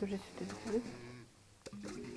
que je suis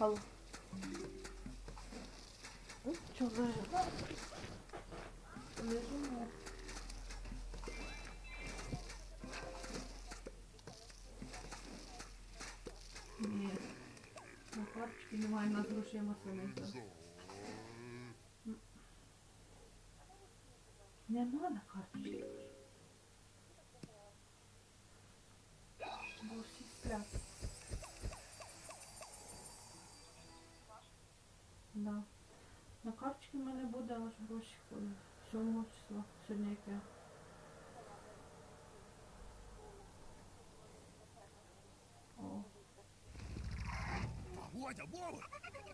yapalım. Çok güzel. Нет. На парочке внимание на душе масляника. Не надо карточки. На карточці в мене буде аж гроші 7 числа. Сьогодні яке. О. Вова!